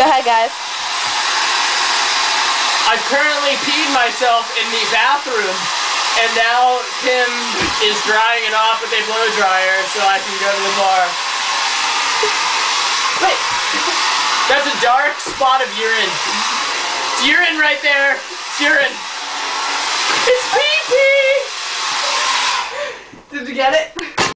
Go ahead, guys. I've currently peed myself in the bathroom, and now Tim is drying it off with a blow dryer so I can go to the bar. Wait. That's a dark spot of urine. It's urine right there. It's urine. It's pee pee. Did you get it?